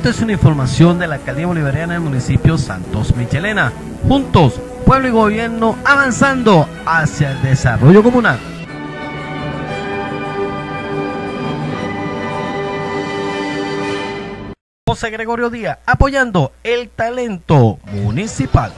Esto es una información de la alcaldía bolivariana del municipio Santos Michelena. Juntos, pueblo y gobierno avanzando hacia el desarrollo comunal. José Gregorio Díaz apoyando el talento municipal.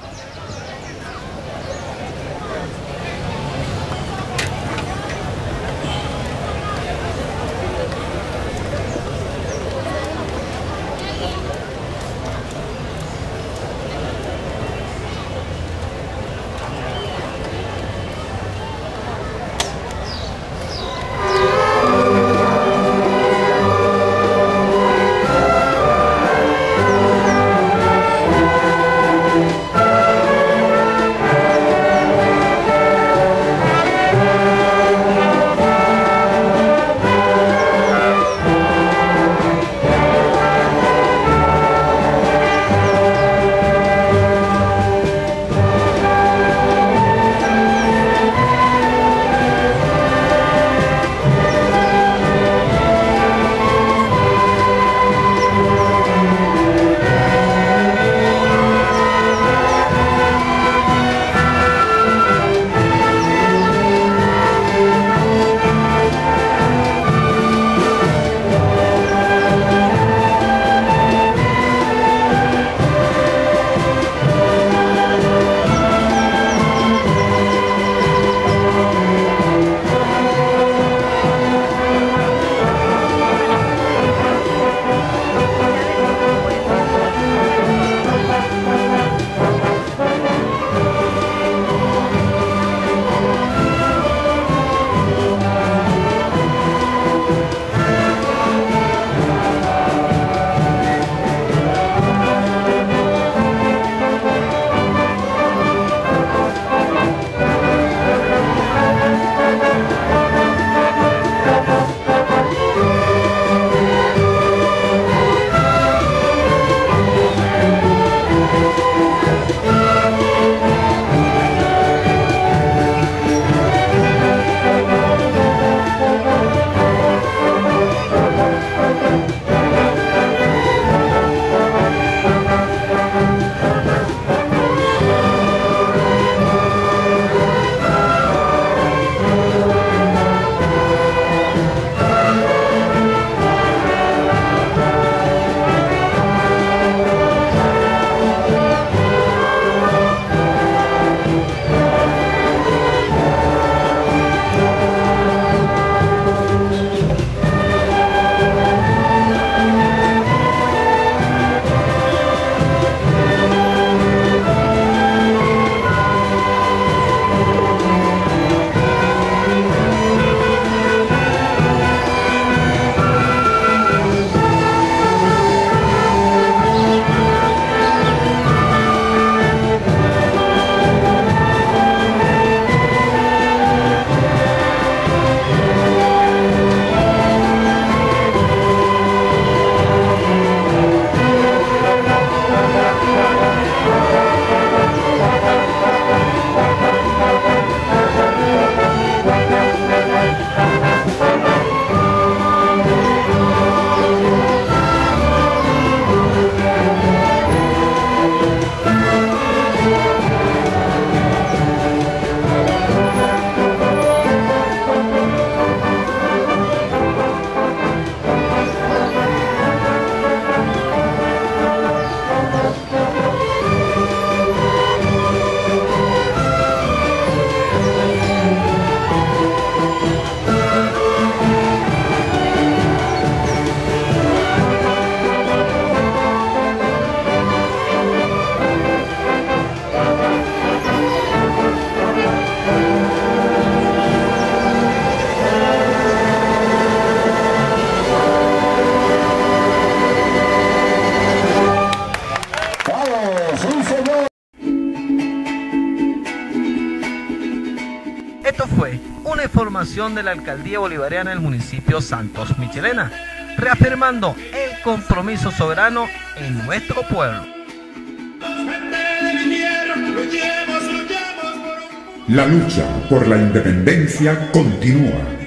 Esto fue una información de la Alcaldía Bolivariana del municipio Santos Michelena, reafirmando el compromiso soberano en nuestro pueblo. La lucha por la independencia continúa.